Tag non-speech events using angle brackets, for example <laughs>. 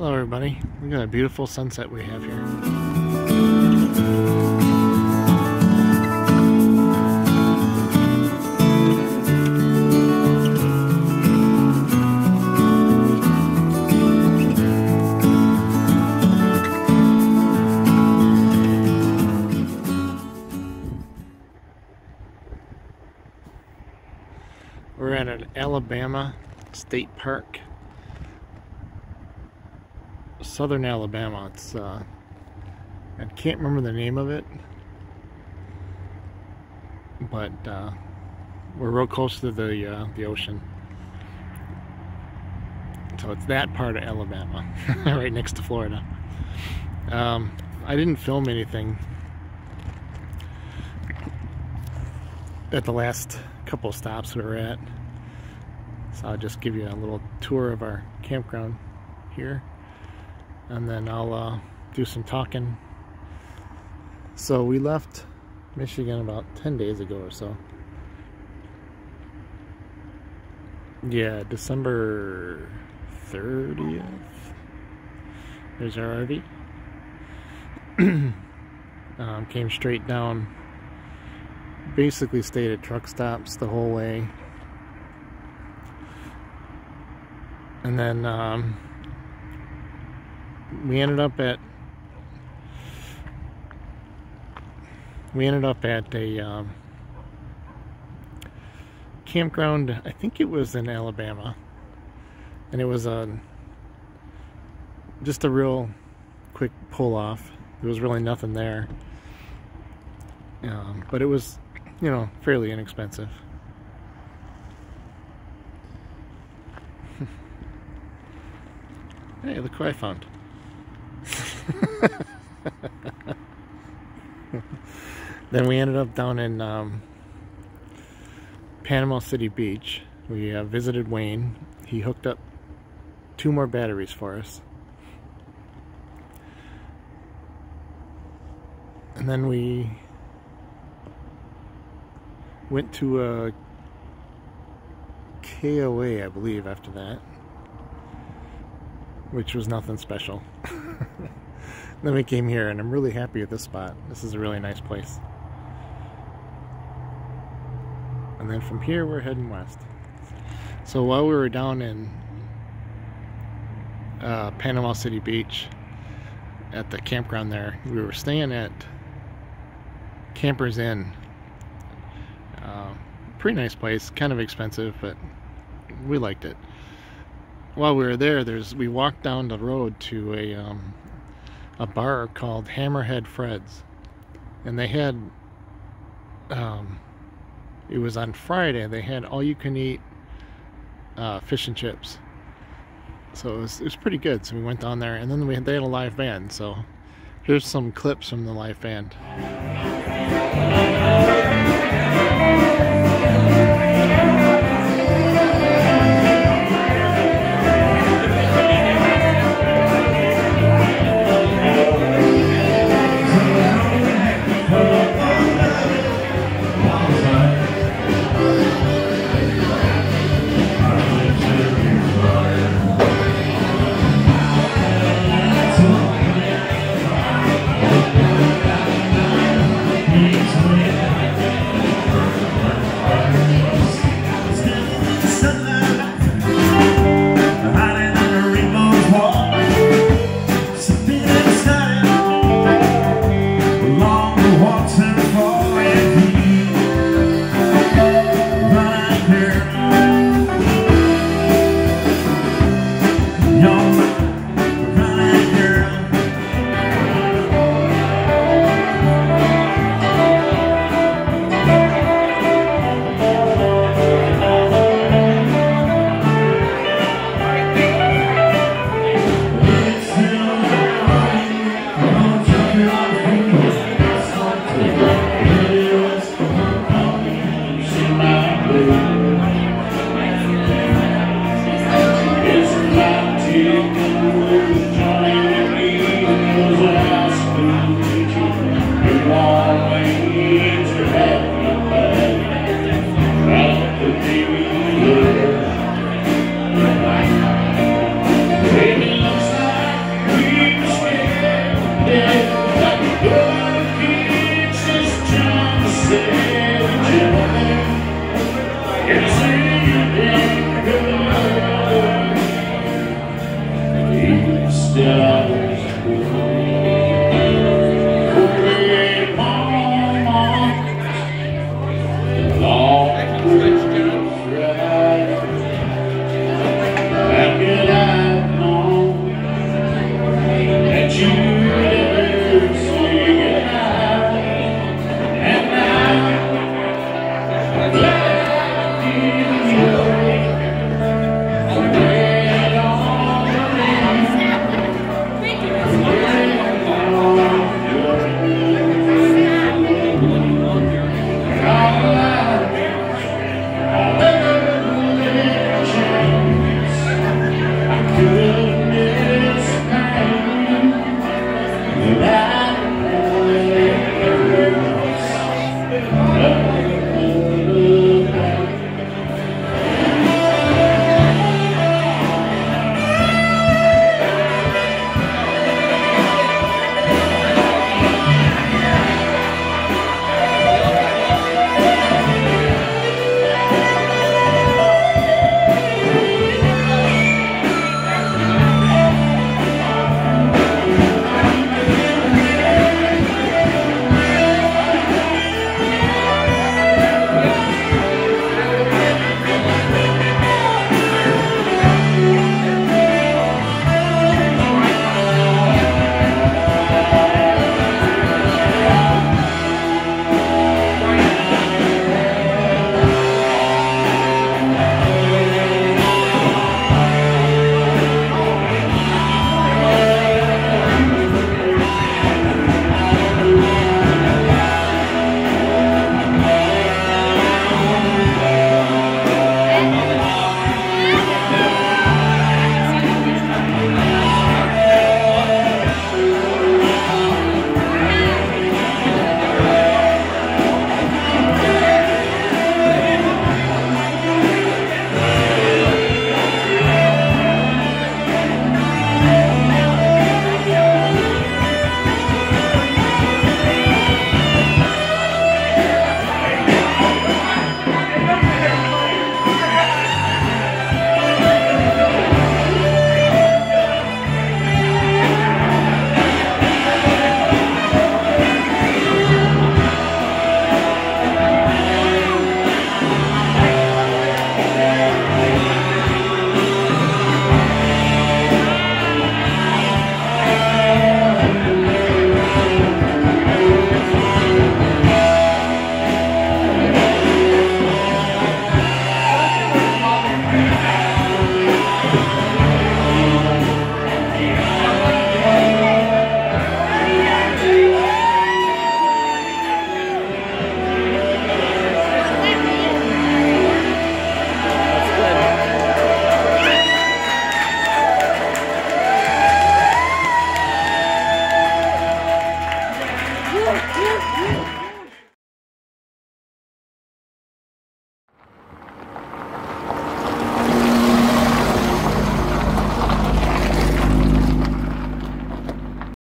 Hello everybody. Look at that beautiful sunset we have here. We're at an Alabama State Park. Southern Alabama. It's uh, I can't remember the name of it, but uh, we're real close to the uh, the ocean. So it's that part of Alabama, <laughs> right next to Florida. Um, I didn't film anything at the last couple stops we were at, so I'll just give you a little tour of our campground here and then I'll uh, do some talking. So we left Michigan about 10 days ago or so. Yeah, December 30th. There's our RV. um, came straight down. Basically stayed at truck stops the whole way. And then um, we ended up at we ended up at a um, campground I think it was in Alabama. And it was a just a real quick pull off. There was really nothing there. Um, but it was you know fairly inexpensive. <laughs> Hey look who I found <laughs> then we ended up down in um, Panama City Beach. We uh, visited Wayne. He hooked up two more batteries for us. And then we went to a KOA, I believe, after that. Which was nothing special. <laughs> <laughs> then we came here, and I'm really happy with this spot. This is a really nice place. And then from here, we're heading west. So while we were down in uh, Panama City Beach at the campground there, we were staying at Campers Inn. Uh, pretty nice place, kind of expensive, but we liked it. While we were there, there's we walked down the road to a um, a bar called Hammerhead Fred's, and they had um, it was on Friday. They had all you can eat uh, fish and chips, so it was it was pretty good. So we went down there, and then we had, they had a live band. So here's some clips from the live band.